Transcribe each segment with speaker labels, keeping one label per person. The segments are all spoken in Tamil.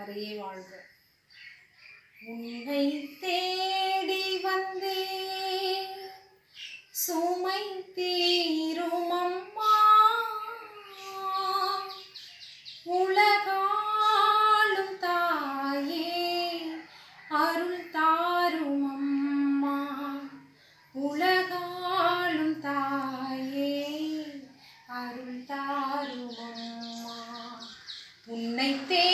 Speaker 1: மரியே வாழ்க. உன்னை தேடி வந்தே சுமை தீரும் அம்மா. உலகாளும் தாயே அருள் தாரும் அம்மா. உலகாளும் தாயே அருள் தாரும் அம்மா. உன்னை தே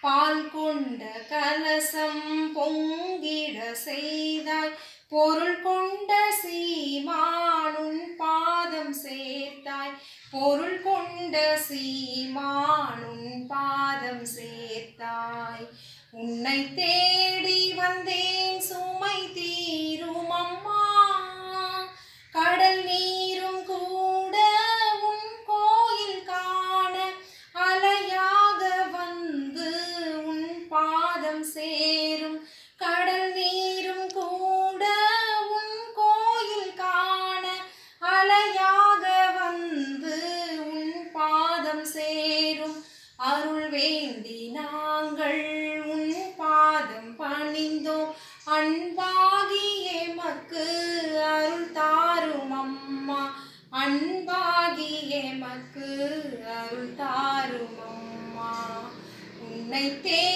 Speaker 1: பால் கொண்ட கலசம் பொங்கிட செய்தாய் பொருள் கொண்ட சீமானுன் பாதம் சேர்த்தாய். பொருள் கொண்ட சீமானுன் பாதம் சேர்த்தாய். உன்னை தேடி வந்தேன் பாதம் சேரும். கடல் நீரும் கூட உன் கோயில் காண அலையாக வந்து உன் பாதம் சேரும். அருள் வேண்டி நாங்கள் உன் பாதம் பணிந்தோம். அன்பாகிய மக்கு அருள் தாரும் அம்மா. அன்பாகிய மக்கு அருள் தாரும் அம்மா. உன்னை தே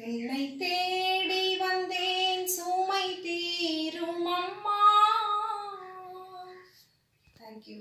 Speaker 1: உன்னை தேடி வந்தேன் சுமை தீரும் அம்மா. தேங்க்யூ